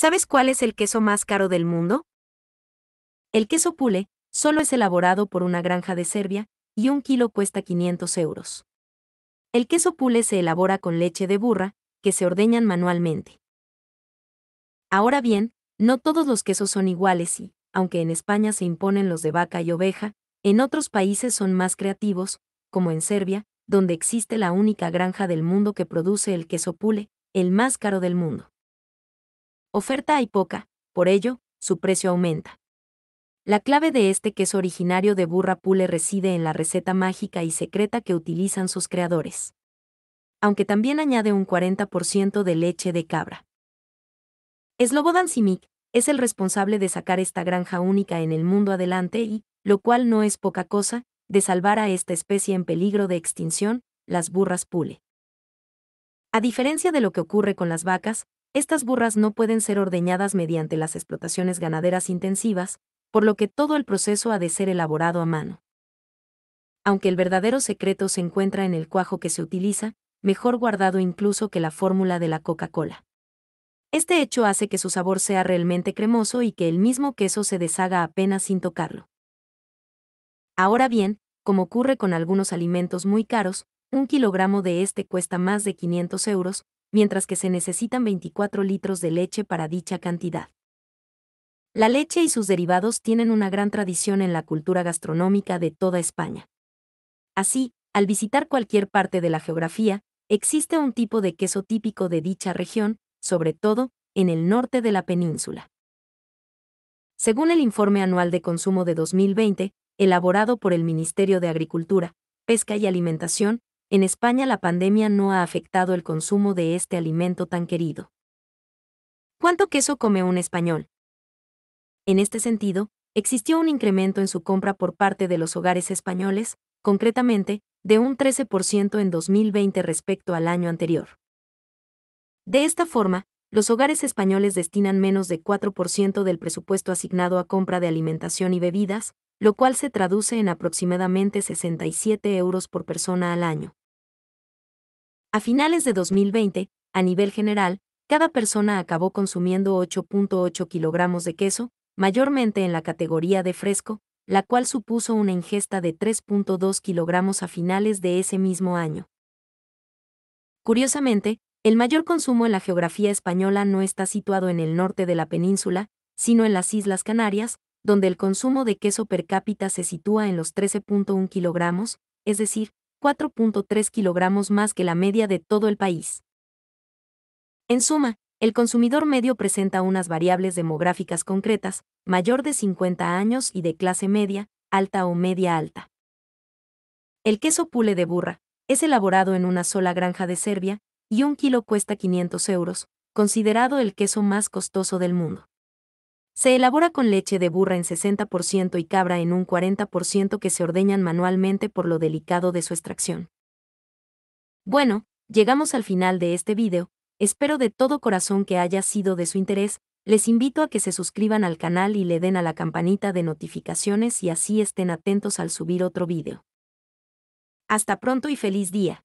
¿Sabes cuál es el queso más caro del mundo? El queso pule solo es elaborado por una granja de Serbia y un kilo cuesta 500 euros. El queso pule se elabora con leche de burra, que se ordeñan manualmente. Ahora bien, no todos los quesos son iguales y, aunque en España se imponen los de vaca y oveja, en otros países son más creativos, como en Serbia, donde existe la única granja del mundo que produce el queso pule, el más caro del mundo. Oferta hay poca, por ello, su precio aumenta. La clave de este queso originario de burra pule reside en la receta mágica y secreta que utilizan sus creadores. Aunque también añade un 40% de leche de cabra. Slobodan Simic es el responsable de sacar esta granja única en el mundo adelante y, lo cual no es poca cosa, de salvar a esta especie en peligro de extinción, las burras pule. A diferencia de lo que ocurre con las vacas, estas burras no pueden ser ordeñadas mediante las explotaciones ganaderas intensivas, por lo que todo el proceso ha de ser elaborado a mano. Aunque el verdadero secreto se encuentra en el cuajo que se utiliza, mejor guardado incluso que la fórmula de la Coca-Cola. Este hecho hace que su sabor sea realmente cremoso y que el mismo queso se deshaga apenas sin tocarlo. Ahora bien, como ocurre con algunos alimentos muy caros, un kilogramo de este cuesta más de 500 euros, mientras que se necesitan 24 litros de leche para dicha cantidad. La leche y sus derivados tienen una gran tradición en la cultura gastronómica de toda España. Así, al visitar cualquier parte de la geografía, existe un tipo de queso típico de dicha región, sobre todo, en el norte de la península. Según el informe anual de consumo de 2020, elaborado por el Ministerio de Agricultura, Pesca y Alimentación, en España la pandemia no ha afectado el consumo de este alimento tan querido. ¿Cuánto queso come un español? En este sentido, existió un incremento en su compra por parte de los hogares españoles, concretamente, de un 13% en 2020 respecto al año anterior. De esta forma, los hogares españoles destinan menos de 4% del presupuesto asignado a compra de alimentación y bebidas, lo cual se traduce en aproximadamente 67 euros por persona al año. A finales de 2020, a nivel general, cada persona acabó consumiendo 8.8 kilogramos de queso, mayormente en la categoría de fresco, la cual supuso una ingesta de 3.2 kilogramos a finales de ese mismo año. Curiosamente, el mayor consumo en la geografía española no está situado en el norte de la península, sino en las Islas Canarias, donde el consumo de queso per cápita se sitúa en los 13.1 kilogramos, es decir, 4.3 kilogramos más que la media de todo el país. En suma, el consumidor medio presenta unas variables demográficas concretas, mayor de 50 años y de clase media, alta o media alta. El queso pule de burra es elaborado en una sola granja de Serbia, y un kilo cuesta 500 euros, considerado el queso más costoso del mundo. Se elabora con leche de burra en 60% y cabra en un 40% que se ordeñan manualmente por lo delicado de su extracción. Bueno, llegamos al final de este video, espero de todo corazón que haya sido de su interés, les invito a que se suscriban al canal y le den a la campanita de notificaciones y así estén atentos al subir otro video. Hasta pronto y feliz día.